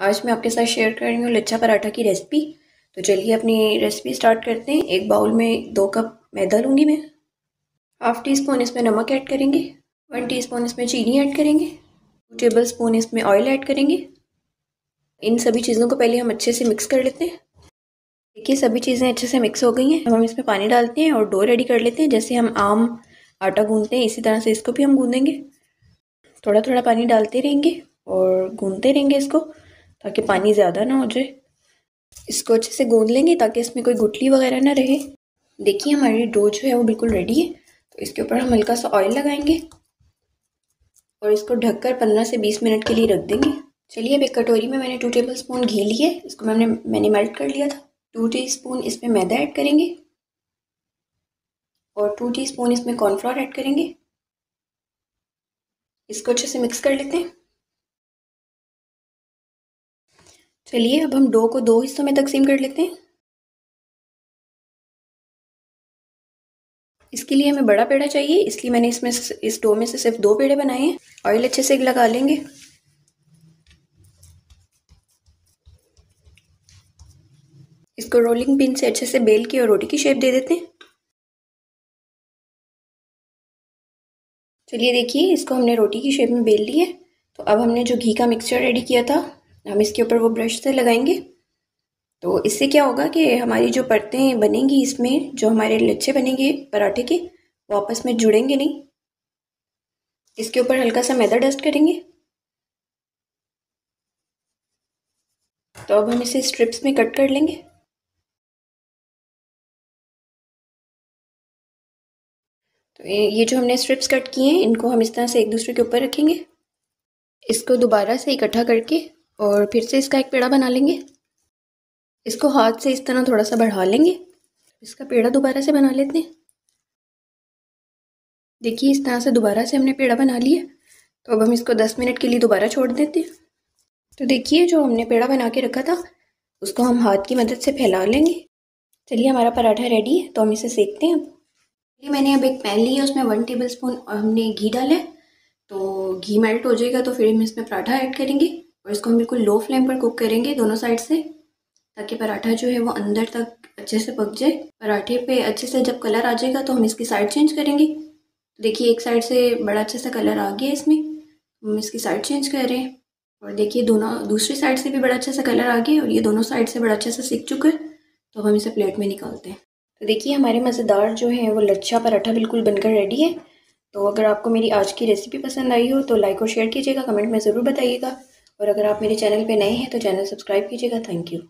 आज मैं आपके साथ शेयर कर रही हूँ लच्छा पराठा की रेसिपी तो चलिए अपनी रेसिपी स्टार्ट करते हैं। एक बाउल में दो कप मैदा लूँगी मैं। हाफ़ टी स्पून इसमें नमक ऐड करेंगे। वन टी स्पून इसमें चीनी ऐड करेंगे। टू टेबल स्पून इसमें ऑयल ऐड करेंगे। इन सभी चीज़ों को पहले हम अच्छे से मिक्स कर लेते हैं। देखिए, सभी चीज़ें अच्छे से मिक्स हो गई हैं। अब हम इसमें पानी डालते हैं और डो रेडी कर लेते हैं। जैसे हम आम आटा गूंदते हैं, इसी तरह से इसको भी हम गूंदेंगे। थोड़ा थोड़ा पानी डालते रहेंगे और गूंदते रहेंगे इसको। ताकि पानी ज़्यादा ना हो जाए। इसको अच्छे से गूंद लेंगे ताकि इसमें कोई गुटली वगैरह ना रहे। देखिए हमारी डो जो है वो बिल्कुल रेडी है। तो इसके ऊपर हम हल्का सा ऑयल लगाएँगे। और इसको ढककर पंद्रह से बीस मिनट के लिए रख देंगे। चलिए अब एक कटोरी में मैंने टू टेबल स्पून घी लिए इसको मैंने मैंने मेल्ट कर लिया था। टू टी स्पून इसमें मैदा ऐड करेंगे। और टू टी स्पून इसमें कॉर्नफ्लोर ऐड करेंगे। इसको अच्छे से मिक्स कर लेते हैं। चलिए, अब हम डो को दो हिस्सों में तकसीम कर लेते हैं। इसके लिए हमें बड़ा पेड़ा चाहिए, इसलिए मैंने इसमें इस डो में से सिर्फ़ दो पेड़े बनाए हैं। ऑयल अच्छे से लगा लेंगे। इसको रोलिंग पिन से अच्छे से बेल के और रोटी की शेप दे देते हैं। चलिए देखिए, इसको हमने रोटी की शेप में बेल ली है। तो अब हमने जो घी का मिक्सचर रेडी किया था हम इसके ऊपर वो ब्रश से लगाएँगे। तो इससे क्या होगा कि हमारी जो परतें बनेंगी इसमें, जो हमारे लच्छे बनेंगे पराठे के, वो आपस में जुड़ेंगे नहीं। इसके ऊपर हल्का सा मैदा डस्ट करेंगे। तो अब हम इसे स्ट्रिप्स में कट कर लेंगे। तो ये जो हमने स्ट्रिप्स कट किए हैं, इनको हम इस तरह से एक दूसरे के ऊपर रखेंगे। इसको दोबारा से इकट्ठा करके और फिर से इसका एक पेड़ा बना लेंगे। इसको हाथ से इस तरह थोड़ा सा बढ़ा लेंगे। इसका पेड़ा दोबारा से बना लेते हैं। देखिए, इस तरह से दोबारा से हमने पेड़ा बना लिया। तो अब हम इसको दस मिनट के लिए दोबारा छोड़ देते हैं। तो देखिए, जो हमने पेड़ा बना के रखा था, उसको हम हाथ की मदद से फैला लेंगे। चलिए, हमारा पराठा रेडी है तो हम इसे सेकते हैं अब। चलिए, मैंने अब एक पैन लिया, उसमें वन टेबल स्पून हमने घी डाला है। तो घी मेल्ट हो जाएगा तो फिर हम इसमें पराठा ऐड करेंगे। और इसको हम बिल्कुल लो फ्लेम पर कुक करेंगे दोनों साइड से, ताकि पराठा जो है वो अंदर तक अच्छे से पक जाए। पराठे पे अच्छे से जब कलर आ जाएगा तो हम इसकी साइड चेंज करेंगे। तो देखिए, एक साइड से बड़ा अच्छा सा कलर आ गया इसमें। हम इसकी साइड चेंज कर रहे हैं। और देखिए, दोनों, दूसरी साइड से भी बड़ा अच्छा सा कलर आ गया और ये दोनों साइड से बड़ा अच्छा सा सीख चुका है। तो हम इसे प्लेट में निकालते हैं। तो देखिए, हमारे मज़ेदार जो है वो लच्छा पराठा बिल्कुल बनकर रेडी है। तो अगर आपको मेरी आज की रेसिपी पसंद आई हो तो लाइक और शेयर कीजिएगा, कमेंट में ज़रूर बताइएगा। और अगर आप मेरे चैनल पे नए हैं तो चैनल सब्सक्राइब कीजिएगा। Thank you.